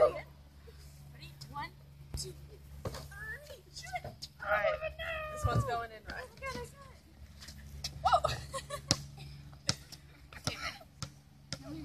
Ready? One, two, three. All right, This one's going in right. Whoa. okay, ready? Come